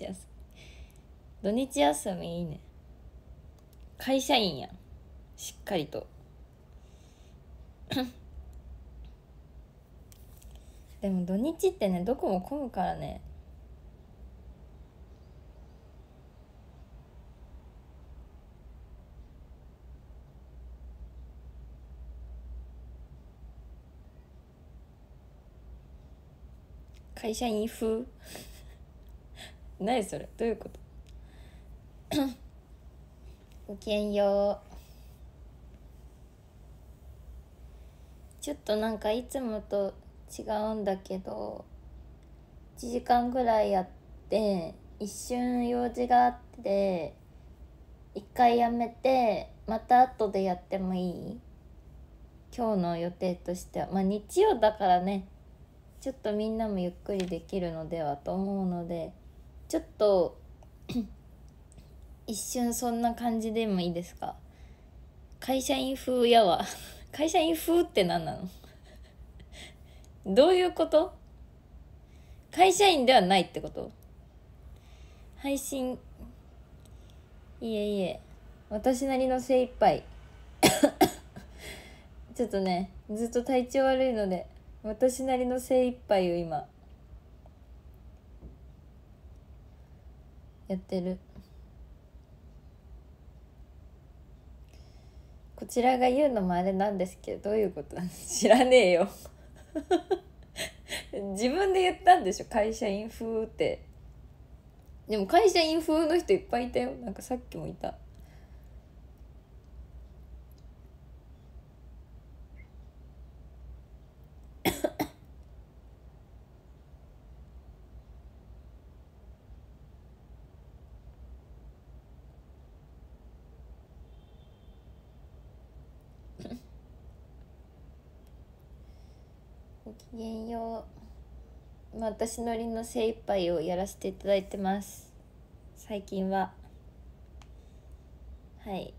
休み。土日休みいいね。会社員やん。しっかりと。でも土日ってねどこも混むからね。会社員風。何それ？どういうこと？ごきげんよう。ちょっとなんかいつもと違うんだけど1時間ぐらいやって一瞬用事があって一回やめてまた後でやってもいい？今日の予定としては。まあ日曜だからね。ちょっとみんなもゆっくりできるのではと思うので。ちょっと 一瞬そんな感じでもいいですか？会社員風やわ。会社員風って何なの？どういうこと？会社員ではないってこと？配信。いえいえ。私なりの精一杯。ちょっとねずっと体調悪いので私なりの精一杯を今やってる。こちらが言うのもあれなんですけどどういうこと知らねえよ。自分で言ったんでしょ？会社員風って。でも会社員風の人いっぱいいたよ。なんかさっきもいた。ごきげんよう、私なりの精一杯をやらせていただいてます。最近は。はい。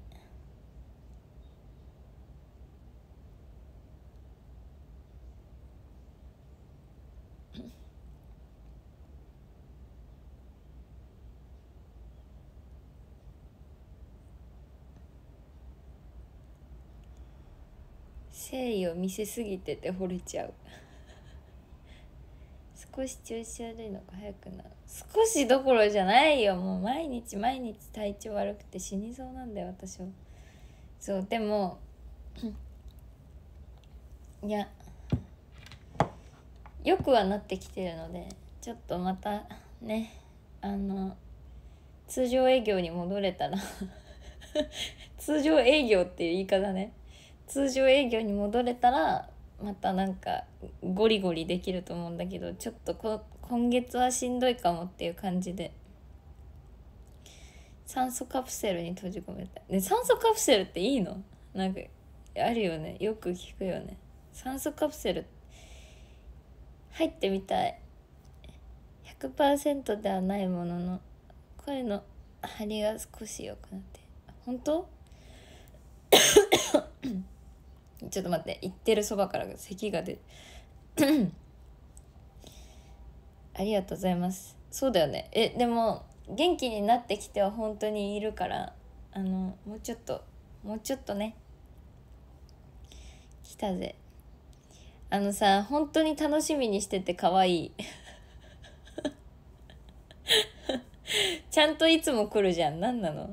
誠意を見せすぎてて惚れちゃう。少し調子悪いのが早くな。る少しどころじゃないよ。もう毎日毎日体調悪くて死にそうなんだよ私は。そうでも いやよくはなってきてるのでちょっとまたねあの通常営業に戻れたら 通常営業っていう言い方ね。通常営業に戻れたらまたなんかゴリゴリできると思うんだけどちょっとこ今月はしんどいかもっていう感じで。酸素カプセルに閉じ込めた。ね酸素カプセルっていいの？なんかあるよね。よく聞くよね。酸素カプセル入ってみたい。100%ではないものの声の張りが少し良くなって。本当？ちょっと待って言ってるそばから咳が出 ありがとうございます。そうだよね。えでも元気になってきては本当にいるからあのもうちょっともうちょっとね。来たぜ。あのさ本当に楽しみにしてて可愛い。ちゃんといつも来るじゃん。何なの？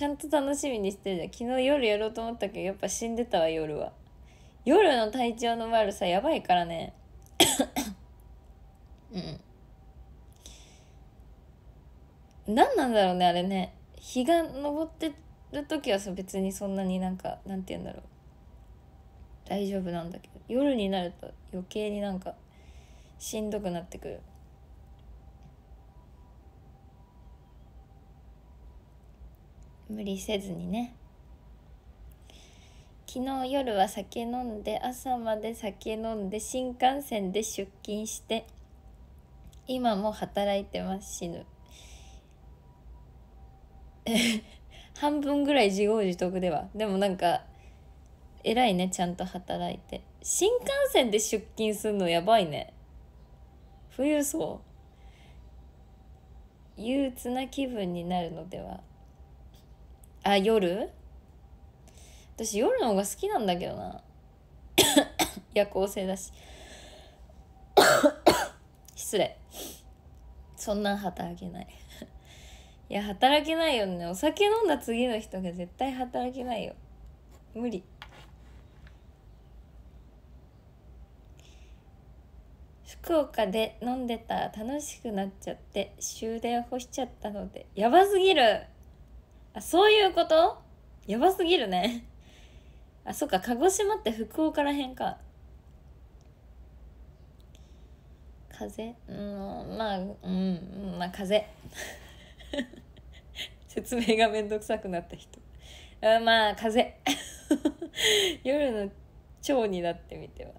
ちゃんと楽しみにしてるじゃん。昨日夜やろうと思ったけどやっぱ死んでたわ夜は。夜の体調の悪さやばいからね。うん。何なんだろうねあれね。日が昇ってる時はさ別にそんなになんかなんて言うんだろう。大丈夫なんだけど。夜になると余計になんかしんどくなってくる無理せずにね。昨日夜は酒飲んで朝まで酒飲んで新幹線で出勤して今も働いてます死ぬ。半分ぐらい自業自得では。でもなんか偉いねちゃんと働いて。新幹線で出勤するのやばいね。冬そう憂鬱な気分になるのでは。あ夜？私夜の方が好きなんだけどな。夜行性だし。失礼。そんなん働けない。いや働けないよね。お酒飲んだ次の人が絶対働けないよ。無理。福岡で飲んでたら楽しくなっちゃって終電干しちゃったのでやばすぎる。あそういうこと？やばすぎるね。あそっか鹿児島って福岡らへんか。風？うんまあうんまあ風。説明がめんどくさくなった人。あまあ風。夜の蝶になってみては。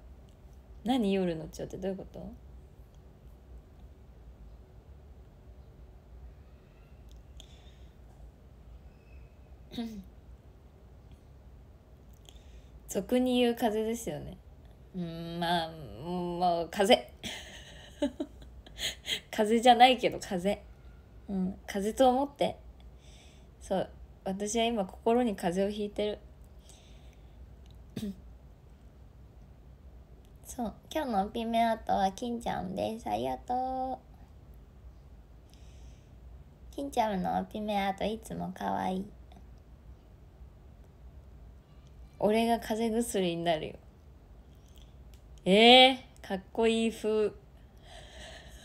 何夜の蝶ってどういうこと？俗に言う風ですよね。うんまあもう風。風じゃないけど風。うん風と思って。そう私は今心に風邪をひいてる。そう今日のピメアートは金ちゃんです。ありがとう。金ちゃんのピメアートいつも可愛い。俺が風邪薬になるよ。えー、かっこいい風。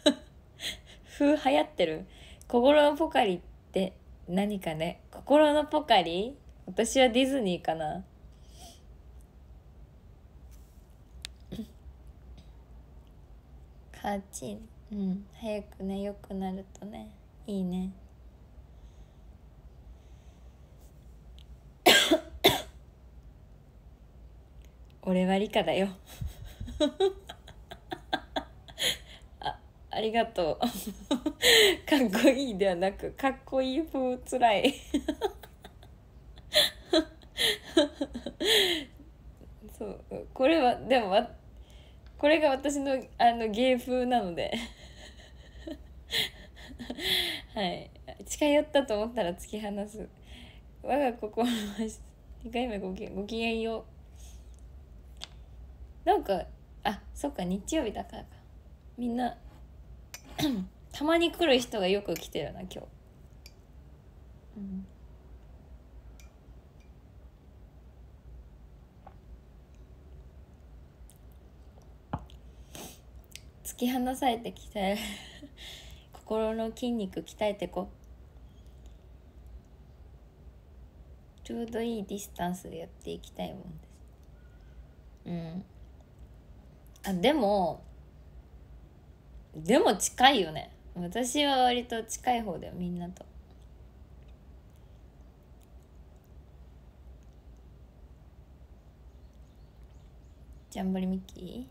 風流行ってる？心のポカリって何かね？心のポカリ？私はディズニーかな。カチンうん。早くね良くなるとね。いいね俺は理科だよ。あありがとう。かっこいいではなくかっこいい風つらい。そう。これはでもわこれが私のあの芸風なので。はい。近寄ったと思ったら突き放す。我が心は2回目ごきごきげんよう。なんかあそっか日曜日だからか。みんな たまに来る人がよく来てるな今日。うん。突き放されてきて 心の筋肉鍛えてこ。ちょうどいいディスタンスでやっていきたいもんです。うん。あでもでも近いよね。私は割と近い方だよみんなと。ジャンボリミッキ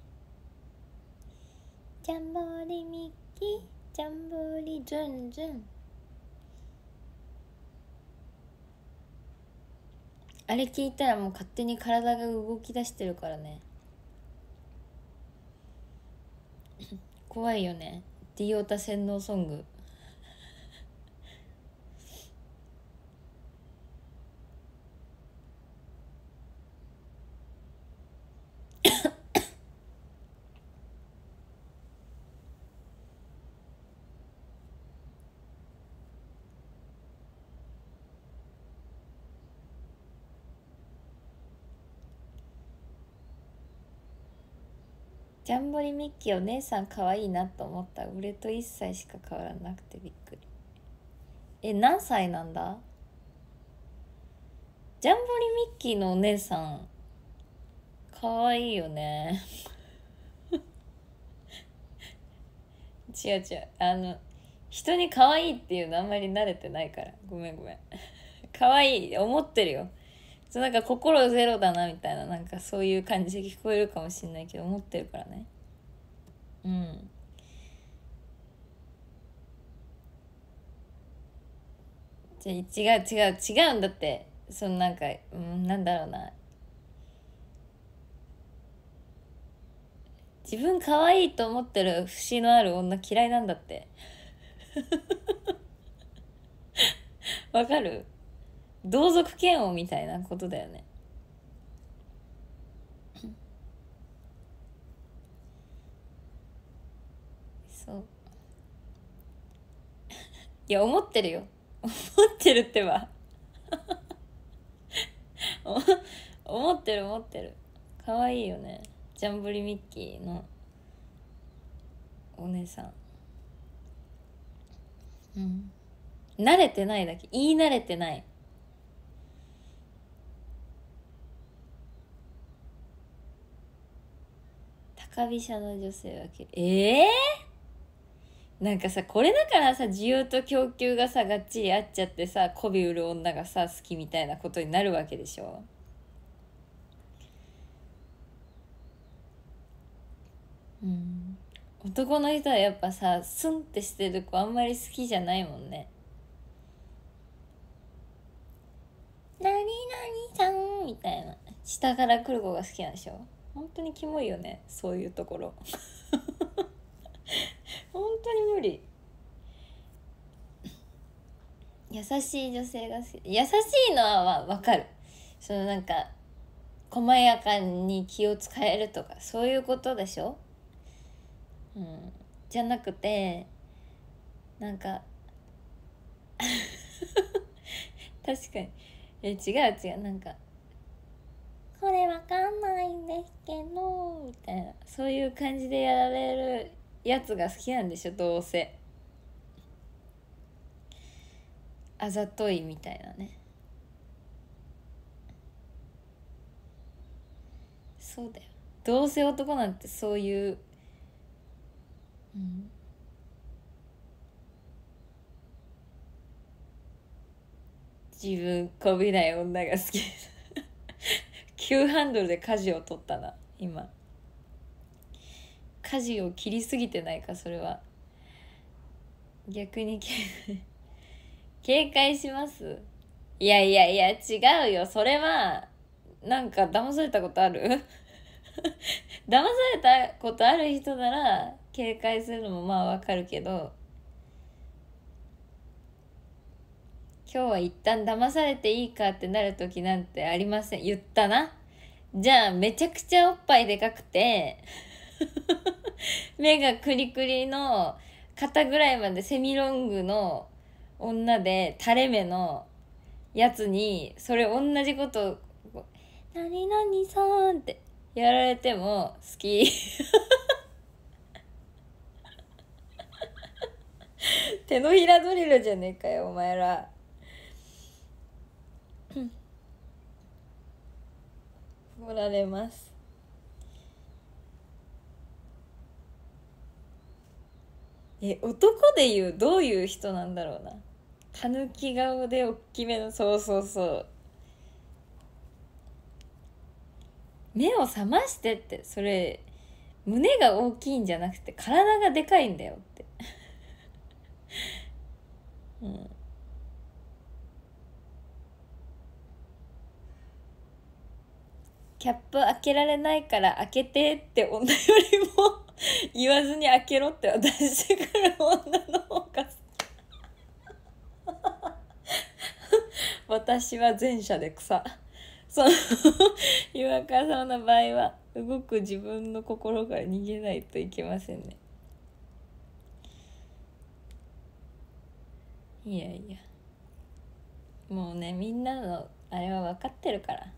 ー？ジャンボリミッキー？ジャンボリズンズン。あれ聞いたらもう勝手に体が動き出してるからね。怖いよね。ディオータ洗脳ソング。ジャンボリミッキーお姉さん可愛いなと思った。俺と1歳しか変わらなくてびっくり。え何歳なんだ？ジャンボリミッキーのお姉さん可愛いよね。違う違う。あの人に可愛いっていうのあんまり慣れてないから。ごめんごめん。可愛い思ってるよ。そなんか心ゼロだなみたいななんかそういう感じで聞こえるかもしんないけど思ってるからね。うん。じゃ違う違う違うんだって。そのなんか、うん、なんだろうな。自分可愛いと思ってる節のある女嫌いなんだって。わかる？同族嫌悪みたいなことだよね。そう。いや思ってるよ。思ってるってば。思ってる思ってる。可愛いよね。ジャンブリミッキーのお姉さん。うん。慣れてないだけ。言い慣れてない。高飛車の女性はけええー、なんかさこれだからさ需要と供給がさがっちり合っちゃってさ媚び売る女がさ好きみたいなことになるわけでしょ？うん。男の人はやっぱさスンってしてる子あんまり好きじゃないもんね。何々さんみたいな。下から来る子が好きなんでしょ？本当にキモいよねそういうところ。本当に無理。優しい女性が好き。優しいのはわかる。そのなんか細やかに気を使えるとかそういうことでしょ？うん、じゃなくてなんか 確かに。え違う違う。なんか「これわかんないんですけど」みたいな。そういう感じでやられるやつが好きなんでしょどうせ。あざといみたいなね。そうだよ。どうせ男なんてそういううん。自分こびない女が好き。です急ハンドルで舵を取ったな今。舵を切りすぎてないかそれは。逆に 警戒します。いやいやいや違うよ。それはなんか騙されたことある？騙されたことある人なら警戒するのもまあわかるけど。今日は一旦騙されていいかってなる時なんてありません。言ったな。じゃあめちゃくちゃおっぱいでかくて 目がクリクリの肩ぐらいまでセミロングの女で垂れ目のやつにそれ同じこと「何々さん」ってやられても好き。手のひらドリルじゃねえかよお前ら。おられます。え男でいうどういう人なんだろうな。たぬき顔でおっきめのそうそうそう。目を覚ましてってそれ胸が大きいんじゃなくて体がでかいんだよって。うん。キャップ開けられないから開けてって女よりも言わずに開けろって渡してくる女の方が。私は前者で草。その岩川さんの場合は動く自分の心から逃げないといけませんね。いやいや。もうねみんなのあれは分かってるから。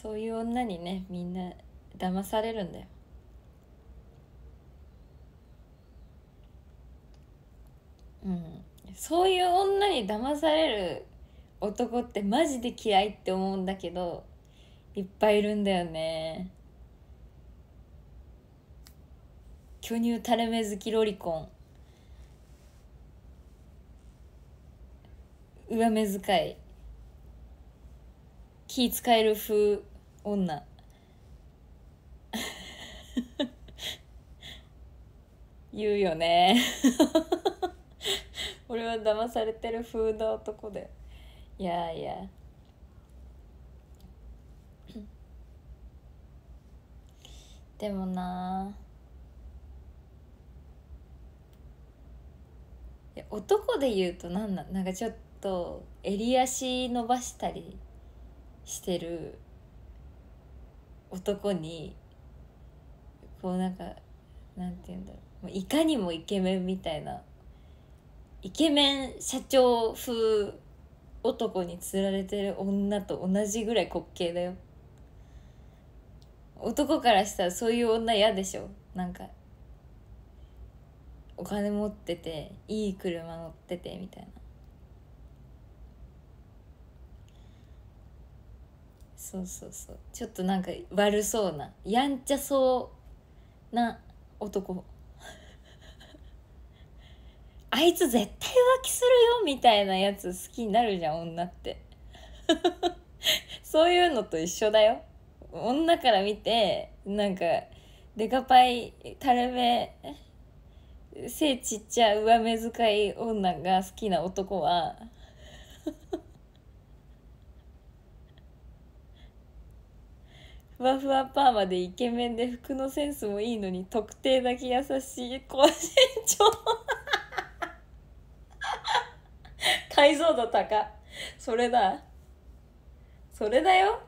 そういう女にねみんな騙されるんだよ。うん。そういう女に騙される男ってマジで嫌いって思うんだけどいっぱいいるんだよね。巨乳垂れ目好きロリコン。上目遣い。気使える風女。言うよね。俺は騙されてる風の男で。いやいや。でもな男で言うとなんなんなんかちょっと襟足伸ばしたりしてる男にこうなんかなんて言うんだろう。いかにもイケメンみたいなイケメン社長風男に釣られてる女と同じぐらい滑稽だよ。男からしたらそういう女嫌でしょ。なんかお金持ってていい車乗っててみたいな。そうそうそう。ちょっとなんか悪そうなやんちゃそうな男。あいつ絶対浮気するよみたいなやつ好きになるじゃん女って。そういうのと一緒だよ。女から見てなんかデカパイ垂れ目背ちっちゃ上目遣い女が好きな男は。ふわふわパーマでイケメンで服のセンスもいいのに特定だけ優しい。高身長解像度高。それだ。それだよ。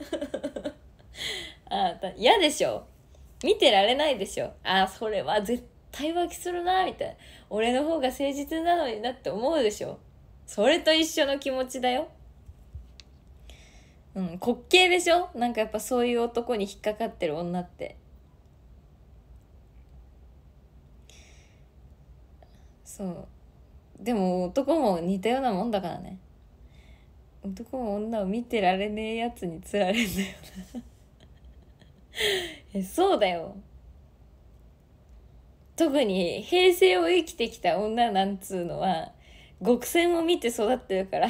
あだ嫌でしょ。見てられないでしょ。あそれは絶対浮気するなみたいな。俺の方が誠実なのになって思うでしょ。それと一緒の気持ちだよ。うん滑稽でしょ？なんかやっぱそういう男に引っかかってる女って。そう。でも男も似たようなもんだからね。男も女を見てられねえやつにつられるんだよな。えそうだよ。特に平成を生きてきた女なんつうのは極戦を見て育ってるから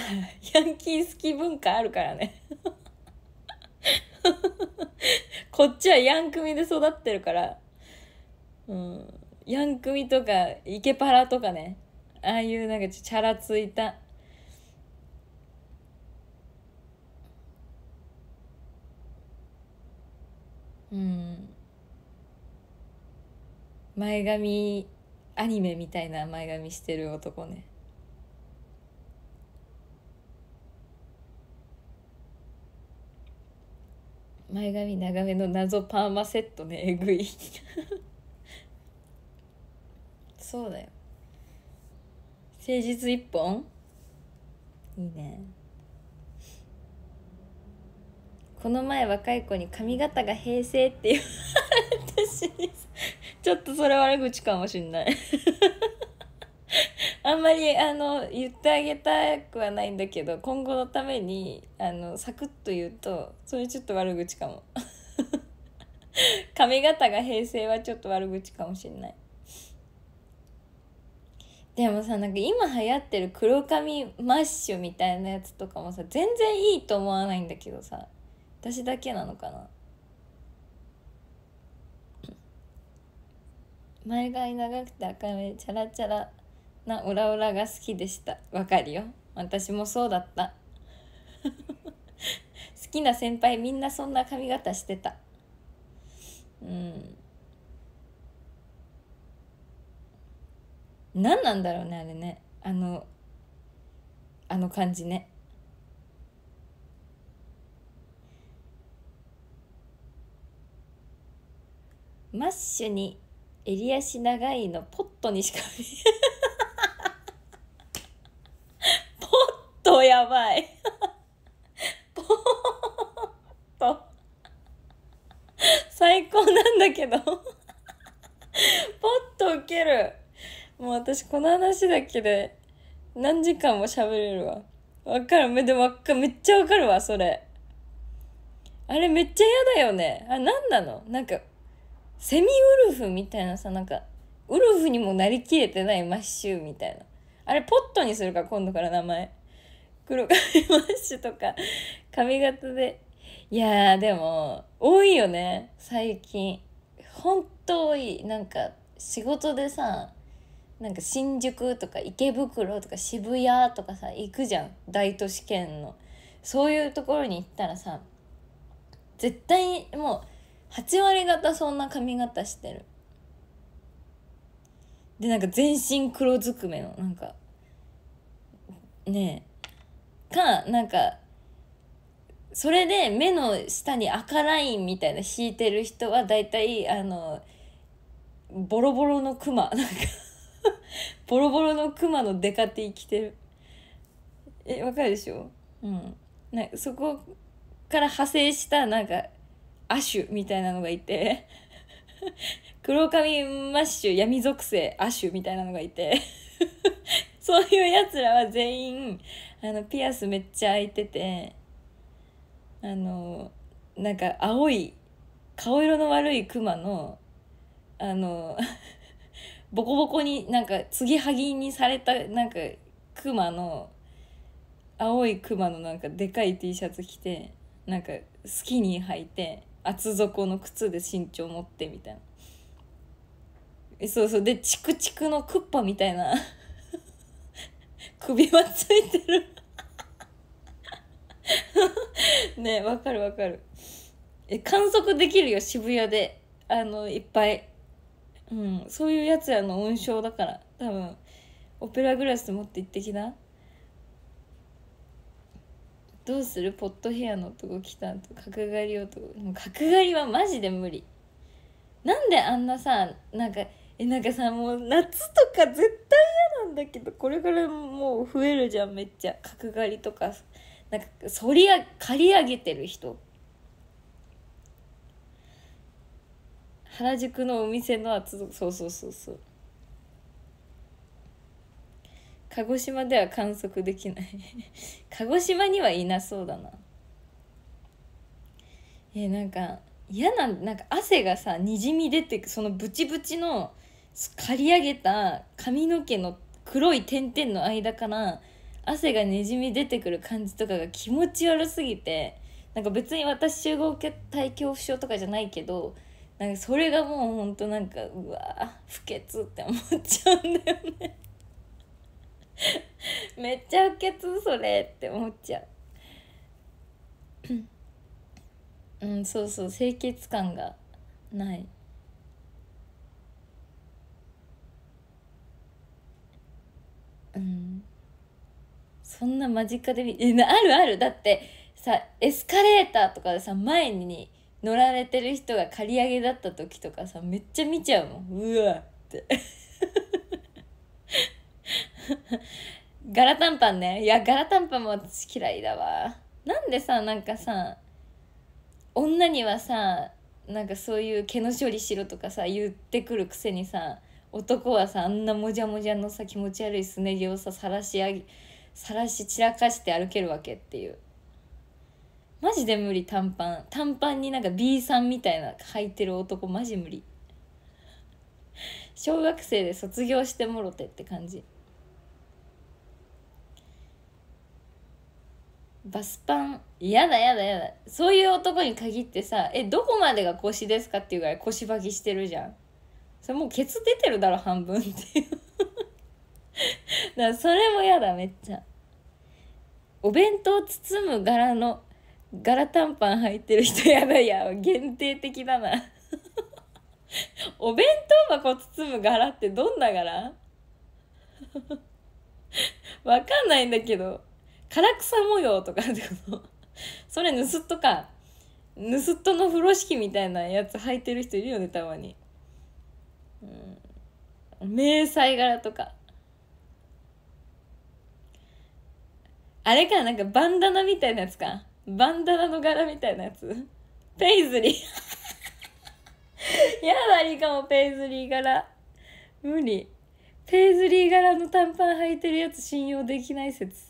ヤンキー好き文化あるからね。こっちはヤン組で育ってるから。うん。ヤン組とかイケパラとかね。ああいうなんかちチャラついた。うん。前髪アニメみたいな前髪してる男ね。前髪長めの謎パーマセットねえぐい。そうだよ。誠実一本？いいね。この前若い子に髪型が平成って言われたしちょっとそれ悪口かもしんない。あんまりあの言ってあげたくはないんだけど今後のためにあのサクッと言うとそれちょっと悪口かも。髪型が平成はちょっと悪口かもしんない。でもさなんか今流行ってる黒髪マッシュみたいなやつとかもさ全然いいと思わないんだけどさ私だけなのかな。前髪長くて赤目チャラチャラ。なオラオラが好きでした。わかるよ。私もそうだった。好きな先輩みんなそんな髪型してた。うん。何なんだろうねあれね。あのあの感じね。マッシュに襟足長いのポットにしか見えポットやばい。ポット最高なんだけど。ポットウケる。もう私この話だけで何時間も喋れるわ。わかる。めでもわかめっちゃわかるわそれ。あれめっちゃ嫌だよね。あ何なの？なんかセミウルフみたいなさなんかウルフにもなりきれてないマッシュみたいな。あれポットにするか今度から名前。黒髪マッシュとか髪型で。いやーでも多いよね。最近。ほんと多い。なんか仕事でさなんか新宿とか池袋とか渋谷とかさ行くじゃん。大都市圏の。そういうところに行ったらさ絶対もう8割方そんな髪型してる。でなんか全身黒ずくめの。なんかねえ。かなんかそれで目の下に赤ラインみたいな引いてる人は大体あのボロボロのクマなんか ボロボロのクマのデカティ着てる。えわかるでしょ？うん。なそこから派生したなんか亜種みたいなのがいて黒髪マッシュ闇属性亜種みたいなのがいてそういうやつらは全員あのピアスめっちゃ開いててあのなんか青い顔色の悪いクマのあの ボコボコになんか継ぎはぎにされたなんかクマの青いクマのなんかでかい T シャツ着てなんかスキニー履いて厚底の靴で身長持ってみたいな。そうそう。でチクチクのクッパみたいな。首輪ついてる。ねわかるわかる。え観測できるよ渋谷で。あのいっぱい。うんそういうやつらの温床だから。多分オペラグラス持って行ってきな。どうする？ポットヘアの男来たと角刈り男もう角刈りはマジで無理。なんであんなさなんかえなんかさもう夏とか絶対嫌んだけどこれからもう増えるじゃんめっちゃ。角刈りとかなんか反りあ刈り上げてる人。原宿のお店の厚底そうそうそうそう。鹿児島では観測できない。鹿児島にはいなそうだな。えなんか嫌なんなんか汗がさにじみ出てくそのブチブチの刈り上げた髪の毛の黒い点々の間から汗がにじみ出てくる感じとかが気持ち悪すぎてなんか別に私集合体恐怖症とかじゃないけどなんかそれがもうほんとなんかうわ不潔って思っちゃうんだよね。めっちゃ不潔それって思っちゃう。うんそうそう清潔感がない。うん。そんな間近で見 えあるある。だってさエスカレーターとかでさ前に乗られてる人が刈り上げだった時とかさめっちゃ見ちゃうもん。うわって。ガラタンパンね。いやガラタンパンも私嫌いだわ。なんでさなんかさ女にはさなんかそういう毛の処理しろとかさ言ってくるくせにさ男はさあんなもじゃもじゃのさ気持ち悪いすね毛をささらしあげさらし散らかして歩けるわけっていう。マジで無理短パン。短パンになんか B さんみたいな履いてる男マジ無理。小学生で卒業してもろてって感じ。バスパン。やだやだやだ。そういう男に限ってさえどこまでが腰ですかっていうぐらい腰ばきしてるじゃん。それもうケツ出てるだろ半分っていう。だからそれもやだめっちゃ。お弁当包む柄の柄短パン履いてる人やだや限定的だな。お弁当箱包む柄ってどんな柄？わかんないんだけど。唐草模様とかってこと？それ盗っ人か盗っ人の風呂敷みたいなやつ履いてる人いるよねたまに。うん。迷彩柄とか。あれかなんかバンダナみたいなやつか。バンダナの柄みたいなやつ。ペイズリー。やだいかもペイズリー柄。無理。ペイズリー柄の短パン履いてるやつ信用できない説。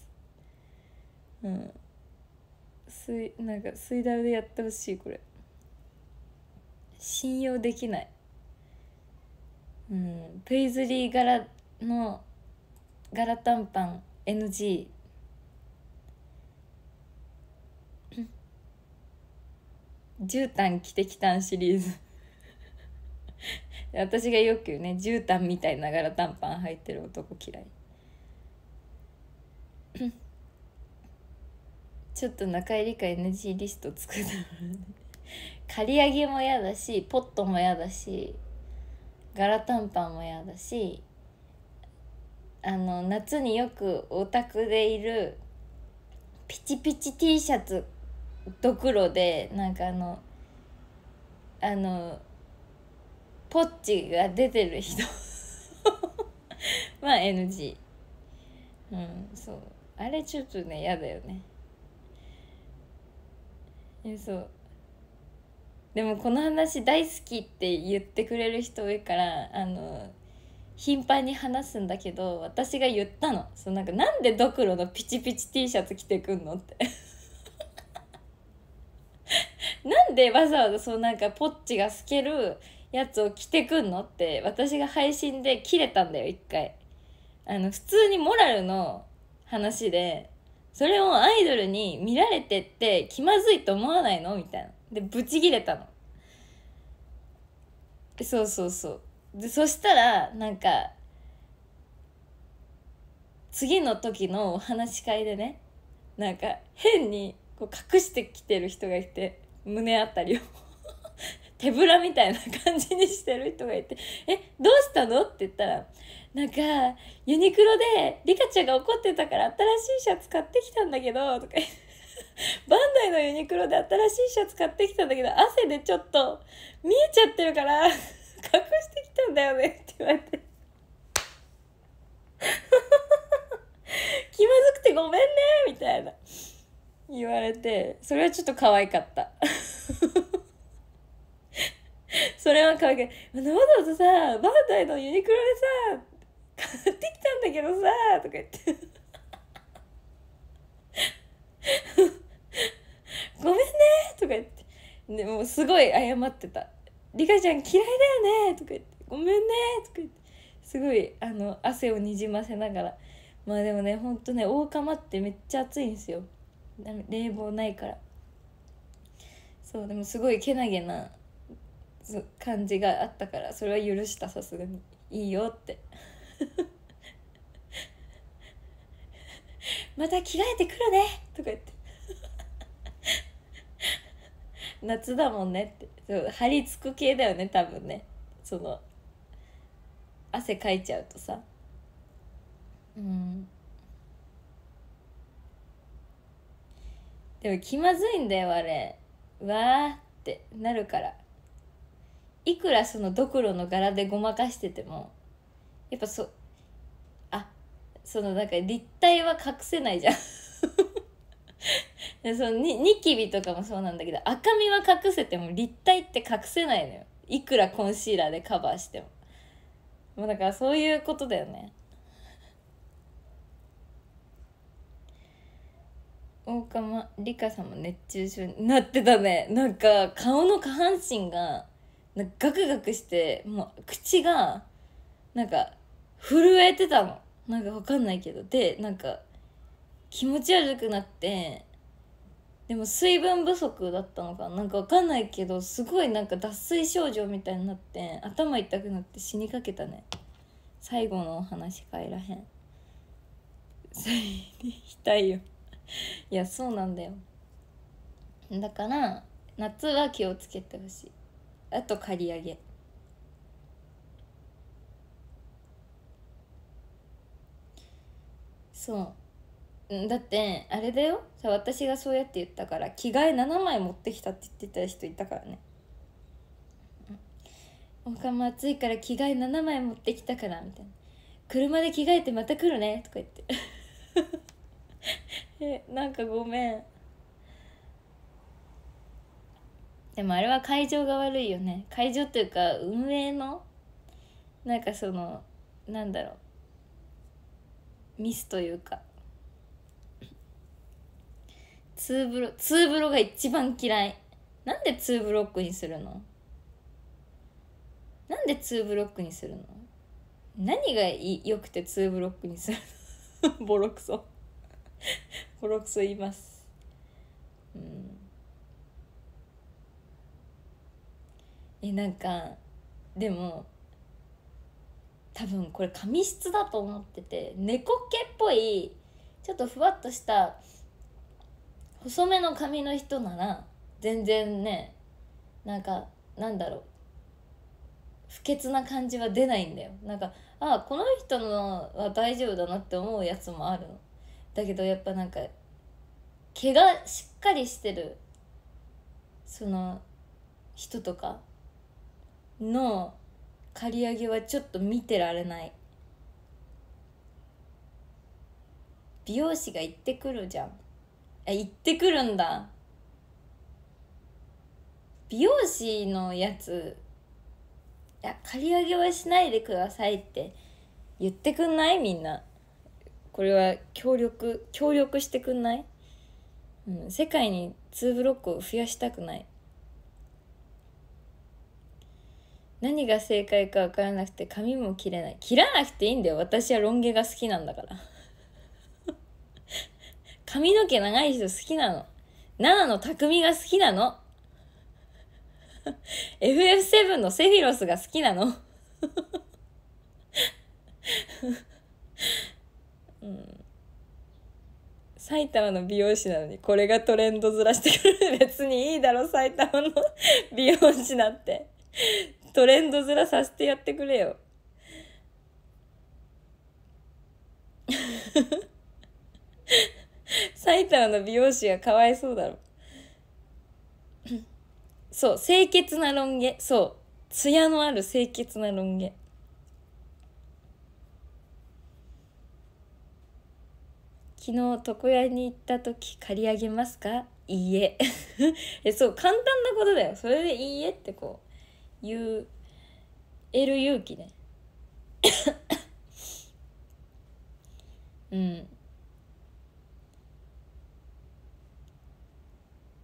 うん。水なんか水ダウでやってほしいこれ。信用できない。うん。ペイズリー柄の柄短パン NG 絨毯着てきたんシリーズ。私がよく言うね絨毯みたいな柄短パン履いてる男嫌い。ちょっと中入りか NG リスト作った 刈り上げも嫌だしポットも嫌だし。柄短パンも嫌だしあの夏によくオタクでいるピチピチ T シャツドクロでなんかあのあのポッチが出てる人。まあ NG うんそう。あれちょっとね嫌だよね。えそう。でもこの話大好きって言ってくれる人多いからあの頻繁に話すんだけど私が言ったの。そうなんかなんでドクロのピチピチ T シャツ着てくんのって。なんでわざわざそうなんかポッチが透けるやつを着てくんのって私が配信で切れたんだよ一回。あの普通にモラルの話でそれをアイドルに見られてって気まずいと思わないのみたいな。でブチギレたの。そうそうそう。でそしたらなんか次の時のお話し会でねなんか変にこう隠してきてる人がいて胸あたりを。手ぶらみたいな感じにしてる人がいて「えどうしたの?」って言ったらなんかユニクロでリカちゃんが怒ってたから新しいシャツ買ってきたんだけどとか言って。バンダイのユニクロで新しいシャツ買ってきたんだけど汗でちょっと見えちゃってるから 隠してきたんだよねって言われて。気まずくてごめんねみたいな。言われてそれはちょっと可愛かった。それは可愛くわざわざさバンダイのユニクロでさ買ってきたんだけどさとか言って。ごめんねとか言って。でもすごい謝ってた「リカちゃん嫌いだよね」とか言って「ごめんね」とか言って。すごいあの汗をにじませながら。まあでもねほんとね大釜ってめっちゃ暑いんですよ。冷房ないから。そうでもすごいけなげな感じがあったから。それは許したさすがに。いいよって。また着替えてくるね。とか言って。夏だもんねって。そう張り付く系だよね多分ね。その汗かいちゃうとさ。うん。でも気まずいんだよあれ。わーってなるから。いくらそのドクロの柄でごまかしててもやっぱそあそのなんか立体は隠せないじゃんでそのニニキビとかもそうなんだけど赤みは隠せても立体って隠せないのよ。いくらコンシーラーでカバーしても。もうだからそういうことだよね。大釜理香さんも熱中症になってたね。なんか顔の下半身がなんかガクガクしてもう口がなんか震えてたの。なんかわかんないけど。でなんか気持ち悪くなってでも水分不足だったのかな。んかわかんないけどすごいなんか脱水症状みたいになって頭痛くなって死にかけたね。最後のお話帰らへん。痛いよ。いやそうなんだよ。だから夏は気をつけてほしい。あと刈り上げ。そう。だってあれだよ。さ私がそうやって言ったから着替え7枚持ってきたって言ってた人いたからね。おかも暑いから着替え7枚持ってきたからみたいな。車で着替えてまた来るねとか言って。えなんかごめん。でもあれは会場が悪いよね。会場っていうか運営のなんかそのなんだろう。ミスというか。ツーブロツーブロが一番嫌い。なんでツーブロックにするの？なんでツーブロックにするの？何がよくてツーブロックにするの？ボロクソ。ボロクソ言います。うん。えなんかでも多分これ髪質だと思ってて猫毛っぽいちょっとふわっとした細めの髪の人なら全然ねなんかなんだろう。不潔な感じは出ないんだよ。なんかああこの人のは大丈夫だなって思うやつもあるの。だけどやっぱなんか毛がしっかりしてるその人とかの刈り上げはちょっと見てられない。美容師が行ってくるじゃん。あ行ってくるんだ。美容師のやつ。いや刈り上げはしないでくださいって。言ってくんない？みんな。これは協力協力してくんない、うん、世界に2ブロックを増やしたくない。何が正解か分からなくて髪も切れない。切らなくていいんだよ。私はロン毛が好きなんだから。髪の毛長い人好きなの。7の匠が好きなの。FF7 のセフィロスが好きなの。うん、埼玉の美容師なのにこれがトレンドずらしてくる。別にいいだろ埼玉の美容師なって。トレンドずらさせてやってくれよ。埼玉の美容師がかわいそうだろ。そう清潔なロン毛。そう。艶のある清潔なロン毛。昨日床屋に行った時借り上げますか？いいえ。えそう簡単なことだよ。それでいいえってこう言うえる勇気ね。うん。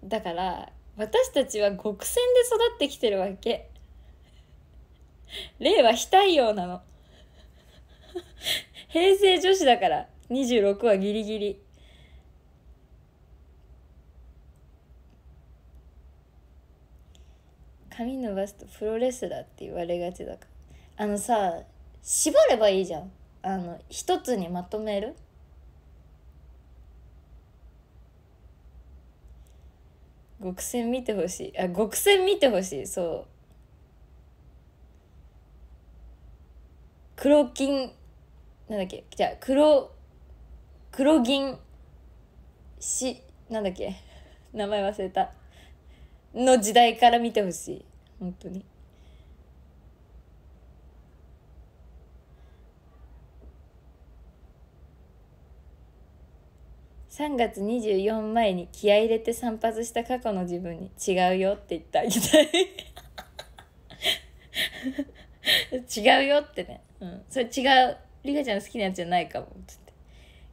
だから私たちは極戦で育ってきてるわけ。令和非対応なの。平成女子だから。26はギリギリ。髪伸ばすとプロレスラーって言われがちだから。あのさ縛ればいいじゃん。あの一つにまとめる？極戦見てほしい。あ極戦見てほしい。そう。黒金なんだっけ？じゃあ黒黒銀しなんだっけ？名前忘れた。の時代から見てほしい。本当に。3月24前に気合入れて散髪した過去の自分に違うよって言ってあげたい。違うよってね、うん、それ違うリカちゃん好きなやつじゃないかもっつって。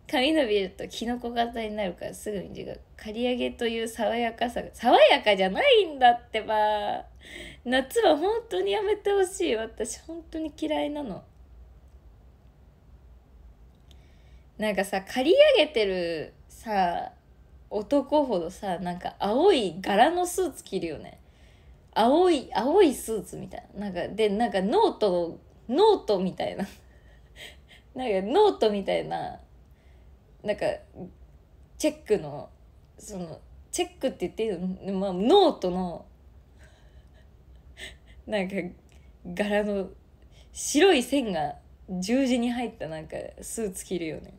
髪伸びるとキノコ型になるからすぐに違う刈り上げという爽やかさが爽やかじゃないんだってば。夏は本当にやめてほしい私。本当に嫌いなの。なんかさ刈り上げてるさ男ほどさなんか青い柄のスーツ着るよね。青い青いスーツみたいな。なんかでなんかノートノートみたいな。なんかノートみたいな。なんかチェックのそのチェックって言っていいの、まあ、ノートの なんか柄の白い線が十字に入ったなんかスーツ着るよね。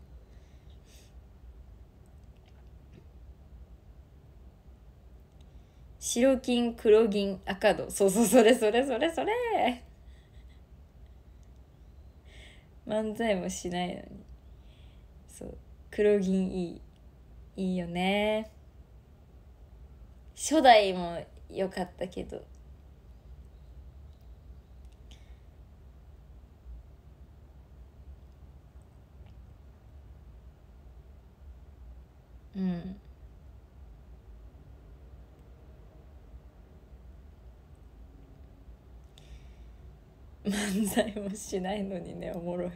白金黒銀赤銅。そうそうそれそれそれそれ。漫才もしないのに。そう。黒銀いい。いいよね。初代も良かったけど。うん。漫才もしないのにねおもろい。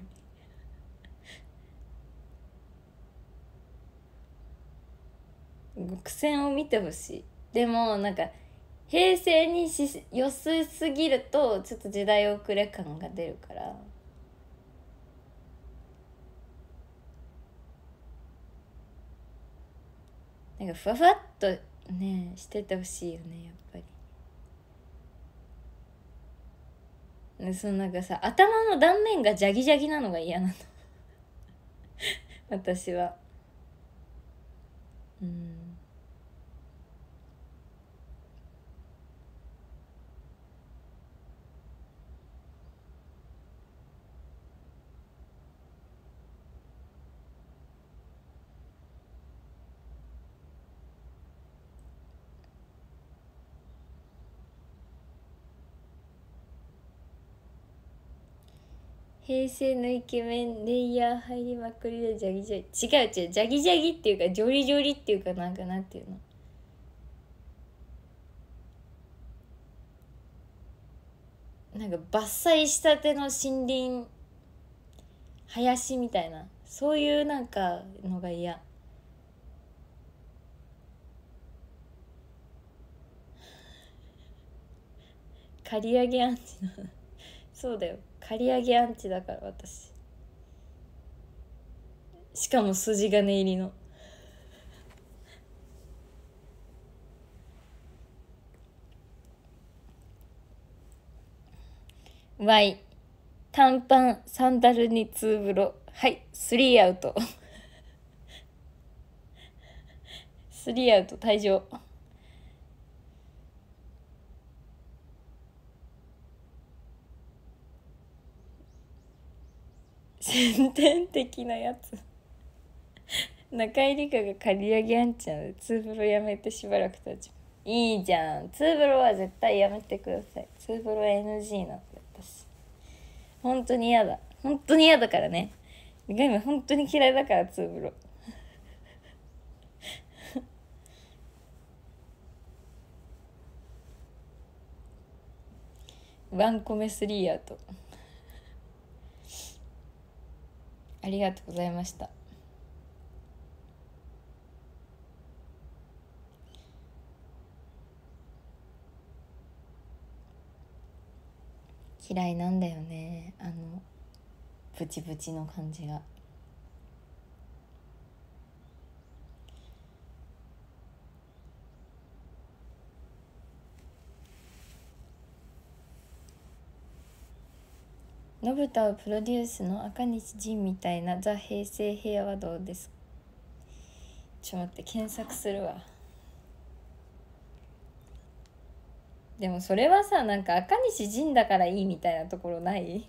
極戦を見てほしい。でもなんか平成にしよすすぎるとちょっと時代遅れ感が出るから。なんかふわふわっとねしててほしいよねやっぱりでそのなんかさ頭の断面がジャギジャギなのが嫌なの。私は。うん。平成のイケメンレイヤー入りまくりでジャギジャギ。違う違うジャギジャギっていうかジョリジョリっていうかなんかなんていうの？なんか伐採したての森林林みたいな。そういうなんかのが嫌。刈り上げアンチの。そうだよ。刈り上げアンチだから私。しかも筋金入りの。わい短パンサンダルにツーブロはい。スリーアウト。スリーアウト退場。先天的なやつ。中井りかが刈り上げあんちゃんでツーブロやめてしばらく経ちいいじゃん。ツーブロは絶対やめてください。ツーブロ NG なんで私。本当に嫌だ。本当に嫌だからね。ガイム本当に嫌いだからツーブロワンコメスリーアウト。ありがとうございました。嫌いなんだよねあのプチプチの感じが。のぶたをプロデュースの赤西仁みたいなザ平成平和はどうです。ちょっと待って検索するわ。でもそれはさなんか赤西仁だからいいみたいなところない？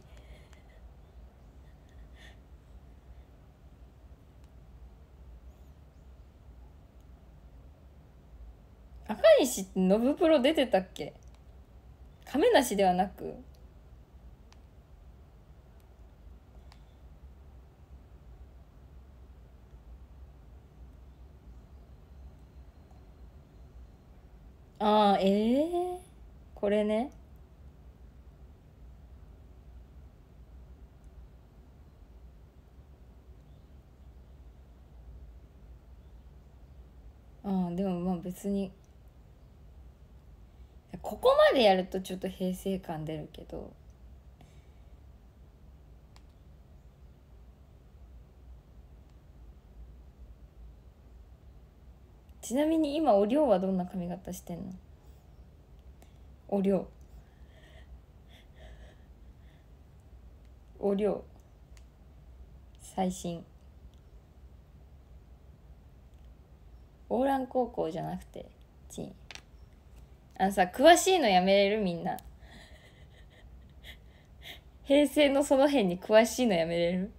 赤西ってノブプロ出てたっけ？亀梨ではなく？ああええー、これね。ああでもまあ別に。ここまでやるとちょっと平成感出るけど。ちなみに今おりょうはどんな髪型してんの？おりょう。おりょう。最新。オーラン高校じゃなくてチン。あのさ詳しいのやめれるみんな。平成のその辺に詳しいのやめれる？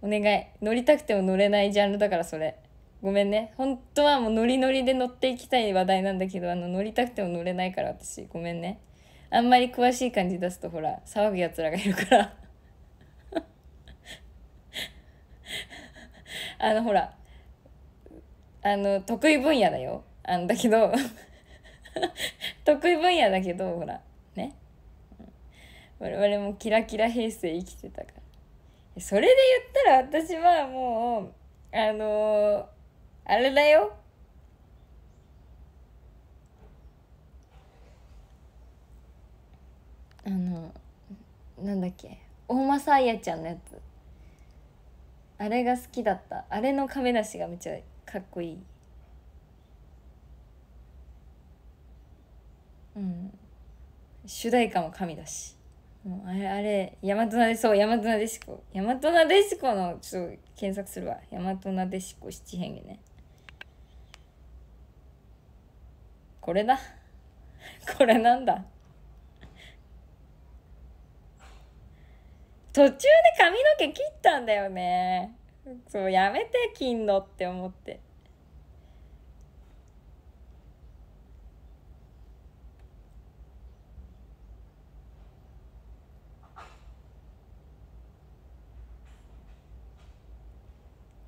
お願い。乗りたくても乗れないジャンルだからそれ。ごめんね。本当はもうノリノリで乗っていきたい話題なんだけどあの乗りたくても乗れないから私。ごめんね。あんまり詳しい感じ出すとほら騒ぐやつらがいるから。あのほらあの得意分野だよ。あんだけど。得意分野だけどほらね。我々もキラキラ平成生きてたから。それで言ったら私はもうあのあれだよ。あのなんだっけ。大政彩ちゃんのやつ。あれが好きだった。あれの亀梨がめっちゃかっこいい。うん。主題歌も神だし。もうあれあれ大和なでそう大和なでしこ大和なでしこのちょっと検索するわ。大和なでしこ七変化ね。これだこれなんだ。途中で髪の毛切ったんだよね。そうやめて切んのって思って。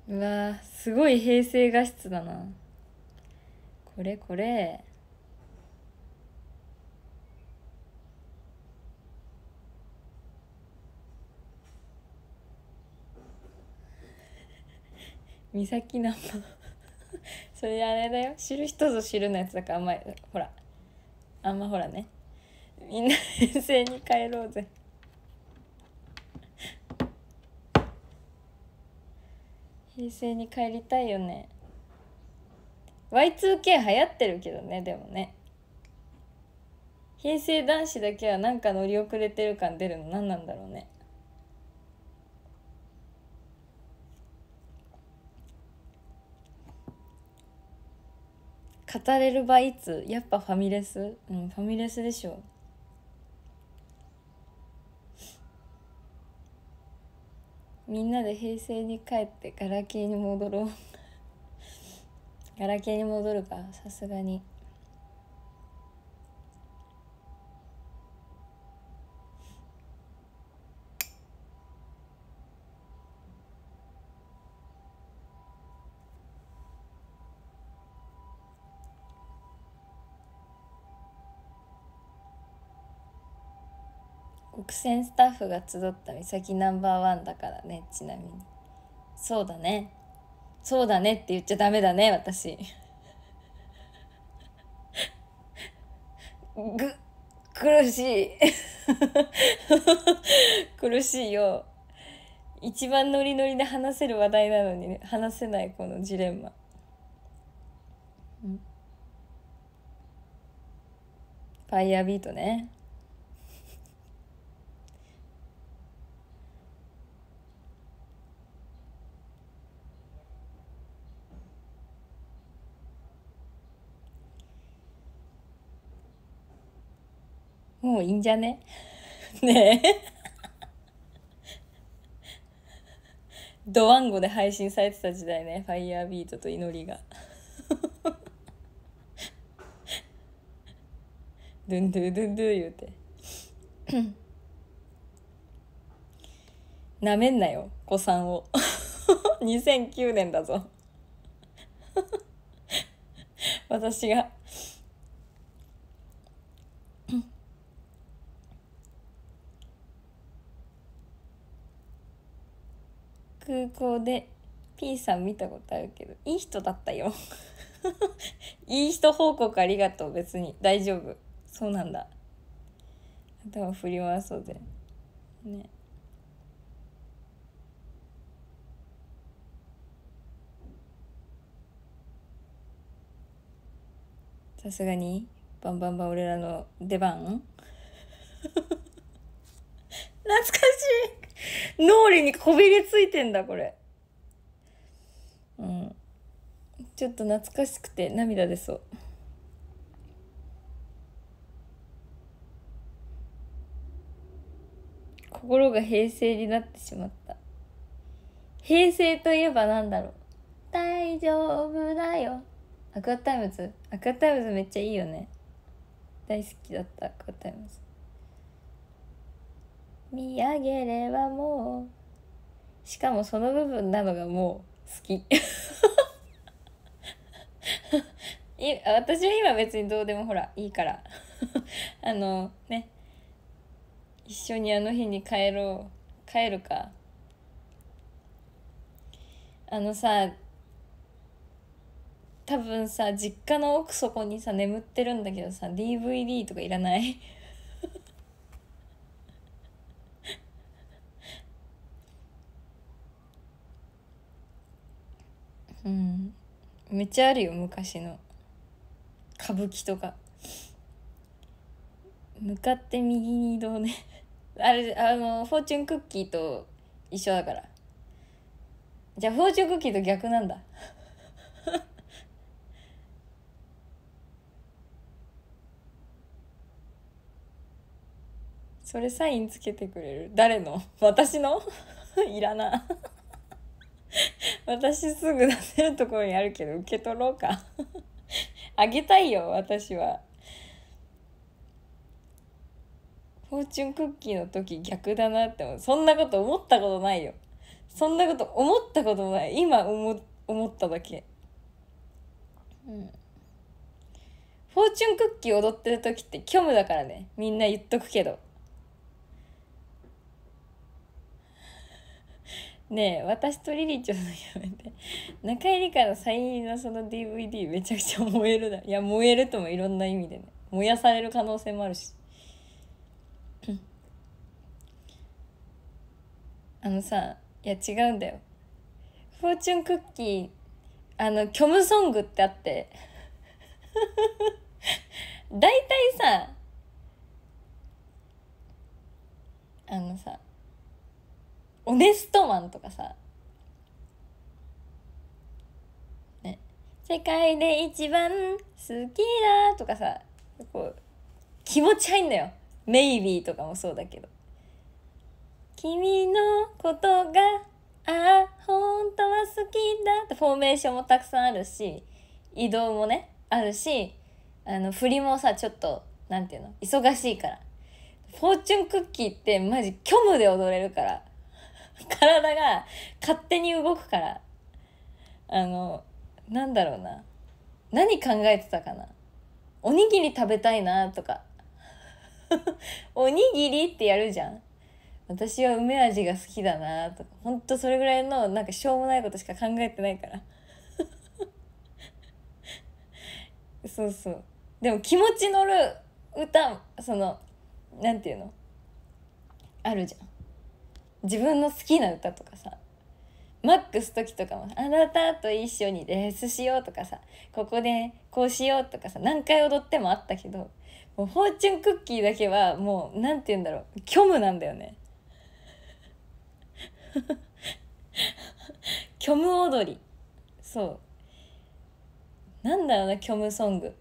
うわすごい平成画質だな。これこれ。美咲ナンバそれあれだよ。知る人ぞ知るのやつだからあんまほら。あんまほらね。みんな平成に帰ろうぜ。平成に帰りたいよね。Y2K 流行ってるけどねでもね。平成男子だけはなんか乗り遅れてる感出るの。何なんだろうね。語れる場いつ？やっぱファミレス？うんファミレスでしょ。みんなで平成に帰ってガラケーに戻ろう。ガラケーに戻るかさすがに。国選スタッフが集った美咲ナンバーワンだからねちなみに。そうだね。そうだねって言っちゃダメだね私。ぐ苦しい。苦しいよ。一番ノリノリで話せる話題なのに、ね、話せないこのジレンマ。ファイヤービートね。もういいんじゃね？ねえ。ドワンゴで配信されてた時代ね。ファイヤービートと祈りが。ドゥンドゥドゥンドゥ言うて。なめんなよ子さんを。2009年だぞ。私が空港で P さん見たことあるけどいい人だったよ。いい人報告ありがとう別に。大丈夫。そうなんだ。頭振り回そうぜ。ね。さすがにバンバンバン俺らの出番？懐かしい。脳裏にこびりついてんだこれ。うん。ちょっと懐かしくて涙出そう。心が平成になってしまった。平成といえばなんだろう。大丈夫だよ。 Aqua Timez。Aqua Timez めっちゃいいよね。大好きだった Aqua Timez。見上げればもう。しかもその部分なのがもう好き。私は今別にどうでもほらいいから。あのね。一緒にあの日に帰ろう。帰るか。あのさ多分さ実家の奥底にさ眠ってるんだけどさ DVD とかいらない？うん。めっちゃあるよ昔の。歌舞伎とか。向かって右に移動ね。あれあのフォーチュンクッキーと一緒だから。じゃあフォーチュンクッキーと逆なんだ。それサインつけてくれる？誰の？私の？いらな 私すぐ出せるところにあるけど受け取ろうか。あげたいよ私は。フォーチュンクッキーの時逆だなってそんなこと思ったことないよ。そんなこと思ったことない。今思思っただけ。うん。フォーチュンクッキー踊ってる時って虚無だからね。みんな言っとくけど。ねえ私とリリちゃんのやめて。中井理香のサイン入りのその DVD めちゃくちゃ燃えるだいや燃えるともいろんな意味でね。燃やされる可能性もあるし。あのさいや違うんだよ。フォーチュンクッキーあの虚無ソングってあって。大体さあのさオネストマンとかさ。ね。世界で一番好きだとかさこう気持ち入んだよ。メイビーとかもそうだけど。君のことがああ本当は好きだってフォーメーションもたくさんあるし移動もねあるしあの振りもさちょっとなんていうの忙しいから。フォーチュンクッキーってマジ虚無で踊れるから。体が勝手に動くから。あのなんだろうな。何考えてたかな。おにぎり食べたいなとか。おにぎりってやるじゃん。私は梅味が好きだなとか。ほんとそれぐらいのなんかしょうもないことしか考えてないから。そうそう。でも気持ち乗る歌そのなんていうの？あるじゃん。自分の好きな歌とかさマックス時とかも「あなたと一緒にレースしよう」とかさ「ここでこうしよう」とかさ何回踊ってもあったけどもうフォーチュンクッキーだけはもう何て言うんだろう虚無なんだよね。虚無踊り。そう。なんだろうな虚無ソング。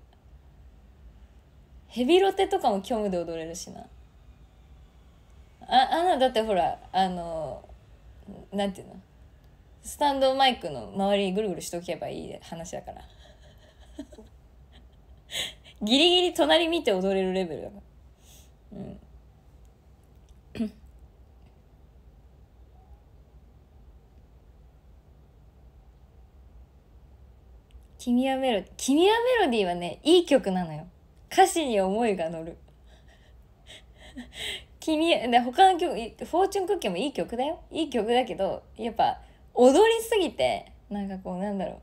ヘビロテとかも虚無で踊れるしな。ああなだってほらあのなんていうの？スタンドマイクの周りにぐるぐるしとけばいい話だから。ギリギリ隣見て踊れるレベルだからうん。君はメロ君はメロディーはねいい曲なのよ。歌詞に思いが乗る。君で他の曲「フォーチュンクッキー」もいい曲だよ。いい曲だけどやっぱ踊りすぎてなんかこうなんだろう。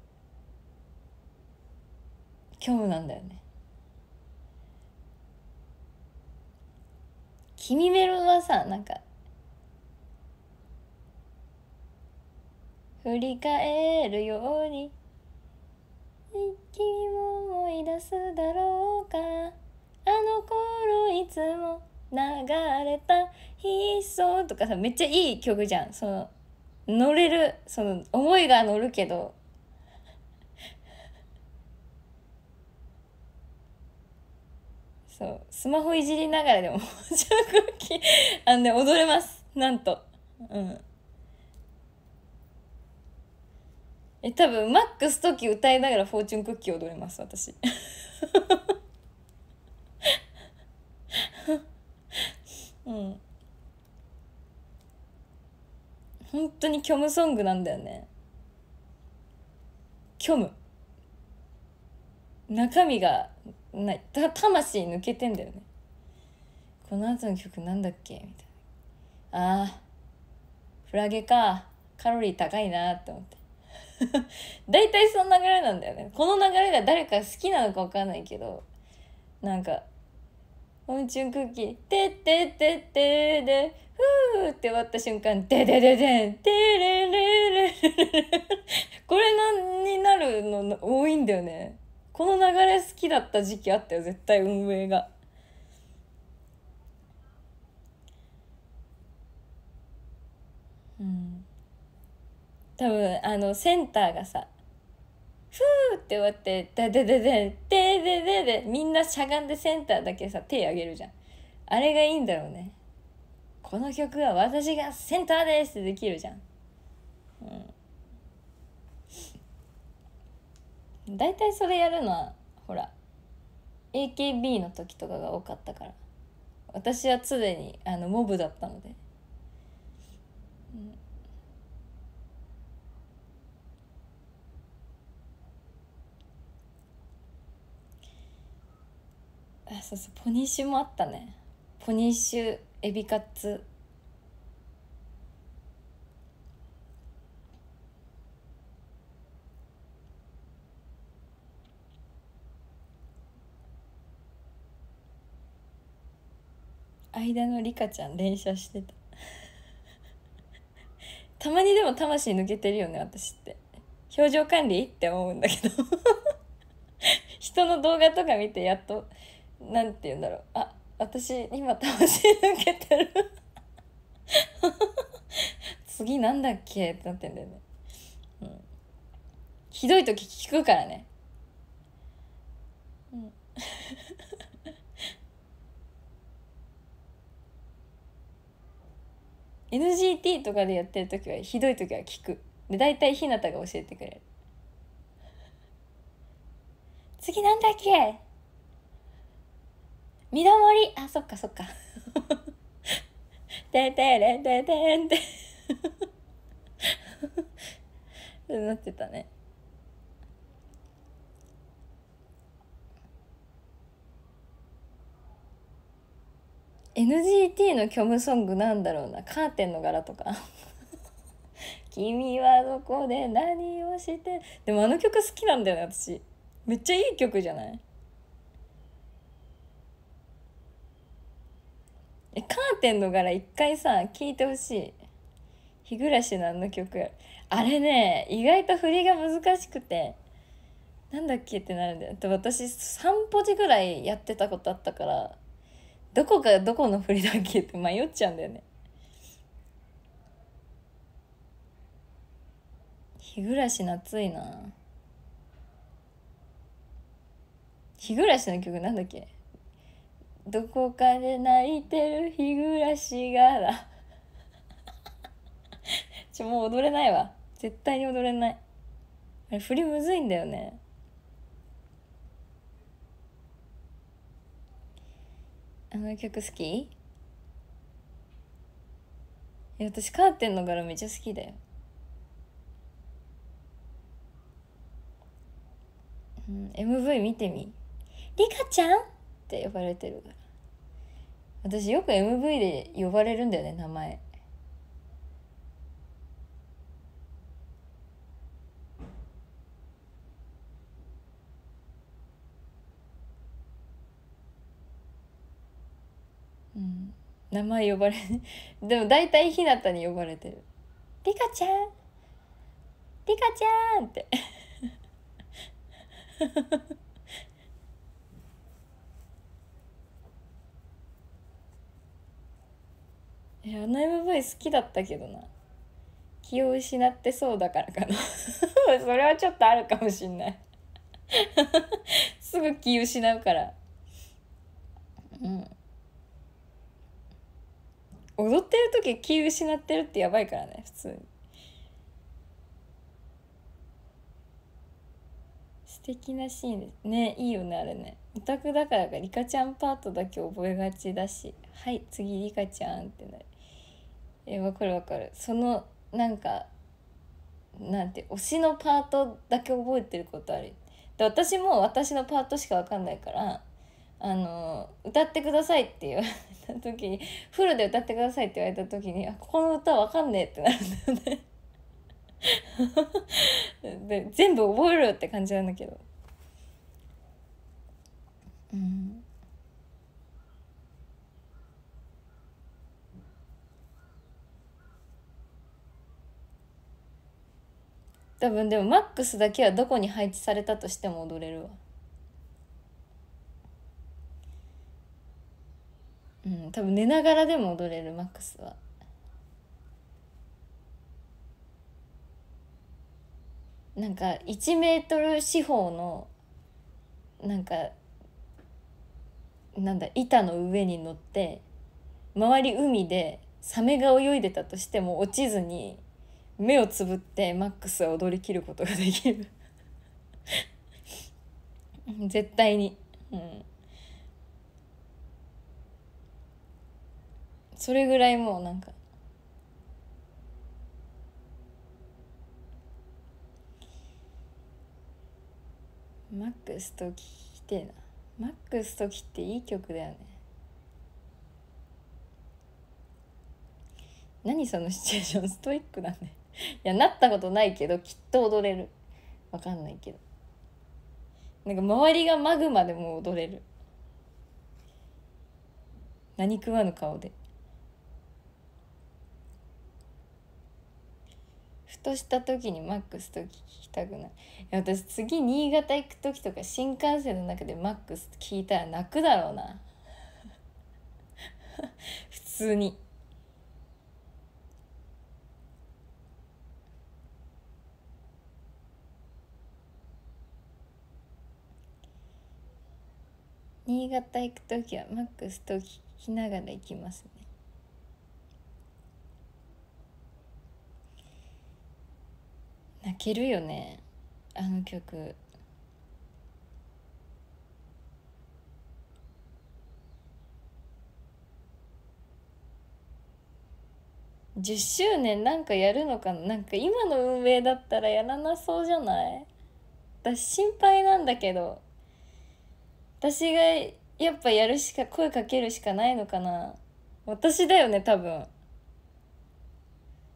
虚無なんだよね。君メロはさなんか振り返るように君も思い出すだろうか。あの頃いつも流れた悲壮とかさめっちゃいい曲じゃん。その乗れるその思いが乗るけど。そうスマホいじりながらでもあのね踊れます。なんと。うん。え多分マックス時歌いながらフォーチュンクッキー踊れます私。うん。本当に虚無ソングなんだよね。虚無。中身がない。だ魂抜けてんだよね。この後の曲なんだっけ？みたいな。あー。フラゲか。カロリー高いなって思って。大体その流れなんだよね。この流れが誰か好きなのか分かんないけどなんかオンチュンクッキー「てってってってでふー」って終わった瞬間「ででででんてれれれれこれなんになるの多いんだよねこの流れ好きだった時期あったよ絶対運営がうん多分あのセンターがさふーって終わって、だででで、でででで、みんなしゃがんでセンターだけさ、手あげるじゃん。あれがいいんだろうね。この曲は私がセンターですってできるじゃん。うん。大体それやるのは、ほら、AKB の時とかが多かったから。私は常に、あの、モブだったので。あそうそうポニッシュもあったね。ポニッシュエビカツ。間のリカちゃん連写してた。たまにでも魂抜けてるよね私って。表情管理？って思うんだけど。人の動画とか見てやっとなんて言うんだろう。あ私今魂抜けてる。次なんだっけってなってんだよね、うん、ひどい時聞くからね。うん。NGT とかでやってる時はひどい時は聞く。で大体ひなたが教えてくれる。次なんだっけみどもりあそっかそっか。ててれててんて。なってたね。NGT の虚無ソングなんだろうな。カーテンの柄とか。君はどこで何をして。でもあの曲好きなんだよね私。めっちゃいい曲じゃない？えカーテンの柄一回さ聴いてほしい。日暮らしのあの曲。あれね意外と振りが難しくて。なんだっけってなるんだよ。私3ポジぐらいやってたことあったからどこがどこの振りだっけって 迷っちゃうんだよね。日暮らし夏いな。日暮らしの曲なんだっけ？どこかで泣いてる日暮らしがだちょもう踊れないわ。絶対に踊れない。あれ振りむずいんだよね。あの曲好き？いや私カーテンの柄めっちゃ好きだよ、うん、MV 見てみ「リカちゃん?」って呼ばれてる。か私よく MV で呼ばれるんだよね名前。うん。名前呼ばれ でも大体ひなたに呼ばれてる「リカちゃん。リカちゃん!」って。いやあの MV 好きだったけどな。気を失ってそうだからかな。それはちょっとあるかもしんない。すぐ気失うから。うん。踊ってる時気失ってるってやばいからね普通に。素敵なシーンですねいいよねあれね。オタクだからかリカちゃんパートだけ覚えがちだし。はい次リカちゃんってなる。えわかるわかる。そのなんかなんて推しのパートだけ覚えてることある。で私も私のパートしかわかんないからあの歌ってくださいって言われた時にフルで歌ってくださいって言われた時にあここの歌わかんねえってなるんだよね。で全部覚えるって感じなんだけど。うん。多分でもマックスだけはどこに配置されたとしても踊れるわうん多分寝ながらでも踊れるマックスは。なんか1メートル四方のなんかなんだ板の上に乗って周り海でサメが泳いでたとしても落ちずに目をつぶってマックスは踊りきることができる。絶対に。うん。それぐらいもうなんか。マックスと聞きてえな。マックスときっていい曲だよね。何そのシチュエーション？ストイックだね。いやなったことないけどきっと踊れる。わかんないけど。なんか周りがマグマでも踊れる。何食わぬ顔で。ふとした時にマックスと聞きたくない。いや私次新潟行く時とか新幹線の中でマックス聞いたら泣くだろうな。普通に。新潟行く時はマックスと聞きながら行きますね。泣けるよねあの曲。10周年なんかやるのかな？なんか今の運営だったらやらなそうじゃない？私心配なんだけど。私がやっぱやるしか声かけるしかないのかな。私だよね多分。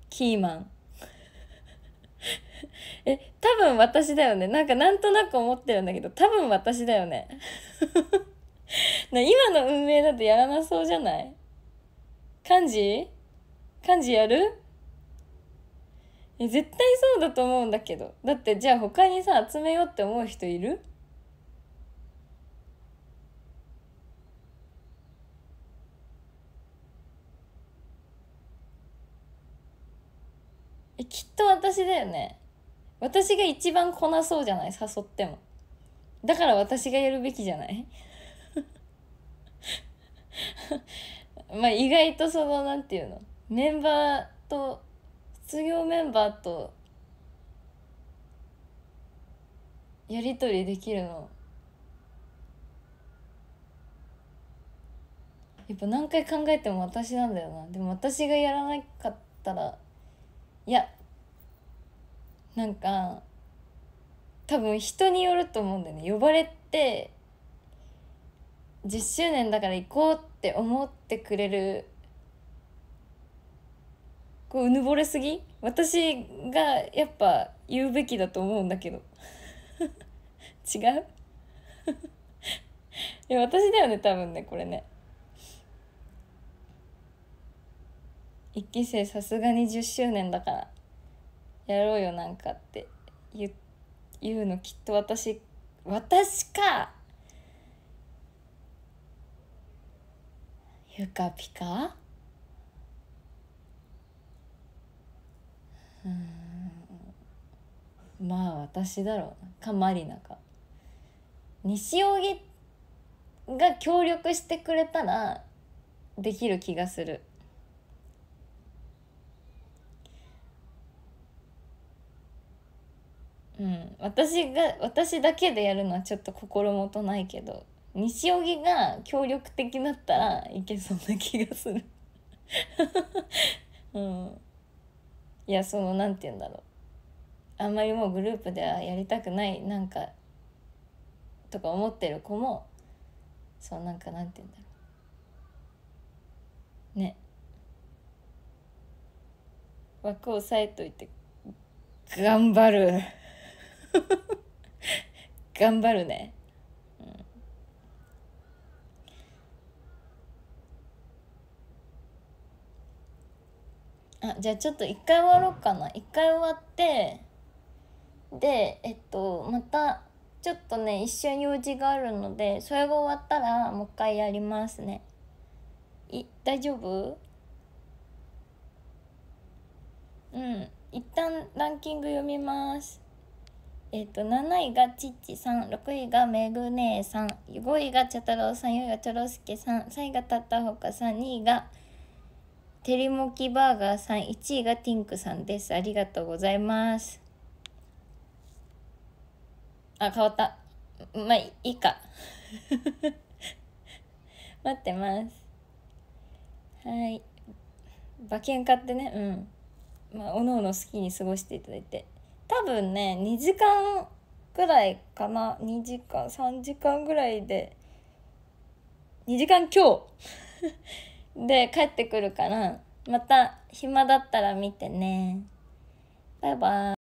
キーマン。え多分私だよね。なんかなんとなく思ってるんだけど多分私だよね。な今の運営だとやらなそうじゃない？漢字漢字やる？え絶対そうだと思うんだけど。だってじゃあ他にさ集めようって思う人いる？えきっと私だよね。私が一番来なそうじゃない？誘っても。だから私がやるべきじゃない？まあ意外とそのなんていうの？メンバーと卒業メンバーとやり取りできるの。やっぱ何回考えても私なんだよな。でも私がやらなかったらいやなんか多分人によると思うんだよね。呼ばれて10周年だから行こうって思ってくれるこううぬぼれすぎ？私がやっぱ言うべきだと思うんだけど。違う？いや私だよね多分ねこれね。一期生さすがに10周年だからやろうよなんかって言言うのきっと私私かゆかぴか？うん。まあ私だろうな。かまりなか。西荻が協力してくれたらできる気がする。うん。私が私だけでやるのはちょっと心もとないけど西荻が協力的だったらいけそうな気がする。うん。いやそのなんて言うんだろう。あんまりもうグループではやりたくないなんかとか思ってる子もそうなんかなんて言うんだろう。ね。枠を押さえといて頑張る。頑張るね、うん、あじゃあちょっと一回終わろうかな。一回終わってでえっとまたちょっとね一瞬用事があるのでそれが終わったらもう一回やりますね。い大丈夫？うん。一旦ランキング読みます。えっ、と7位がちっちさん6位がめぐ姉さん5位が茶太郎さん4位がちょろすけさん3位がたったほかさん2位がてりもきバーガーさん1位がティンクさんです。ありがとうございます。あ変わった。まあいいか。待ってます。はい。馬券買ってね。うん。まあおのおの好きに過ごしていただいて。多分ね2時間ぐらいかな。2時間3時間ぐらいで。2時間今日 で帰ってくるからまた暇だったら見てね。バイバイ。